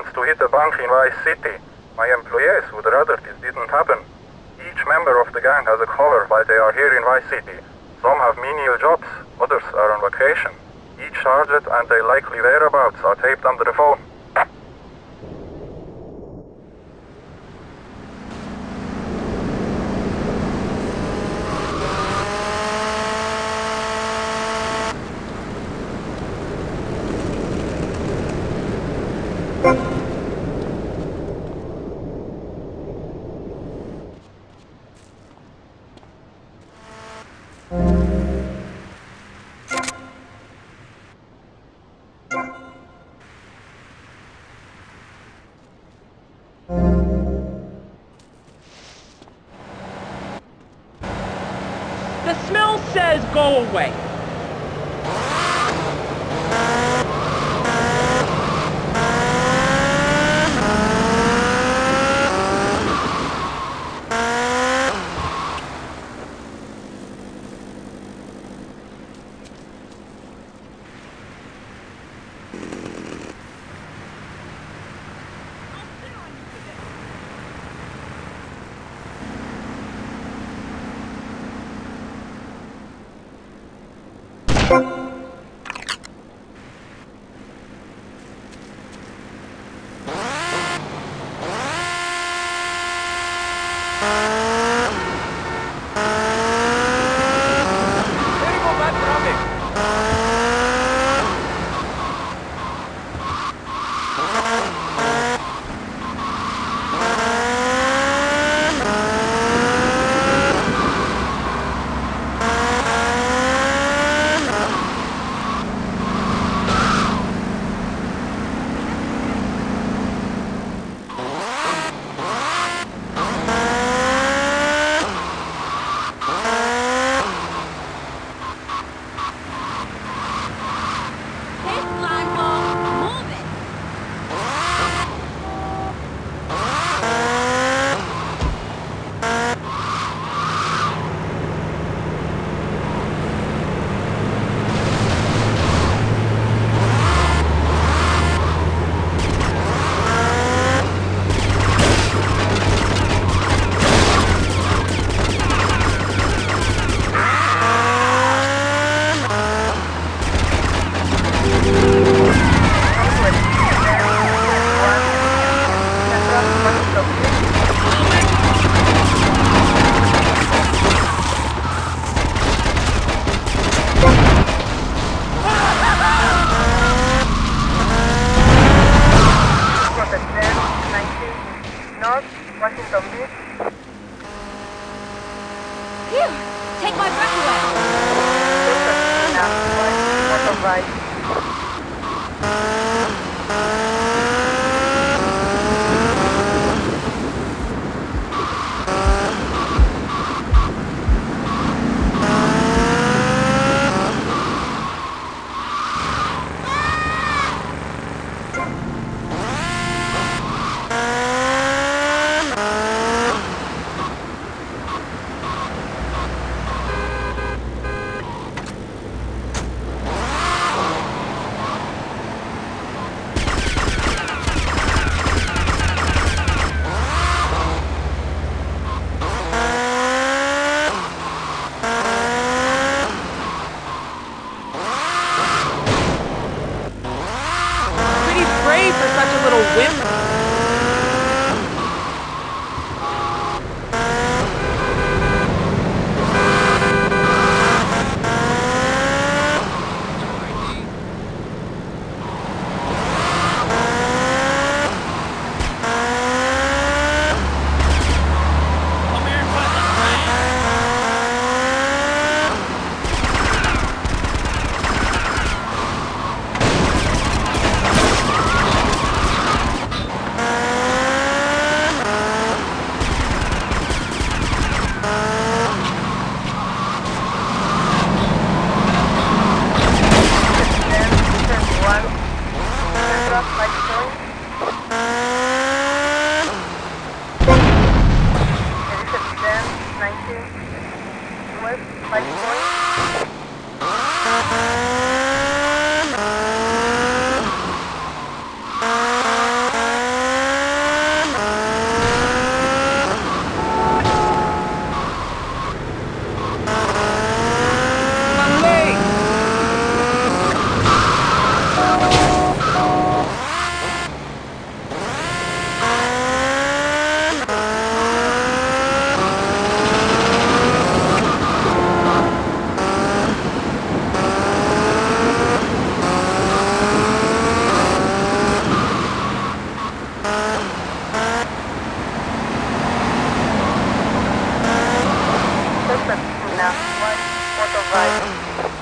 plans to hit a bank in Vice City. My employees would rather this didn't happen. Each member of the gang has a cover while they are here in Vice City. Some have menial jobs, others are on vacation. Each target and their likely whereabouts are taped under the phone. The smell says go away. This Phew! Take my breath away. Motorbike. Point. 你好，我我等会。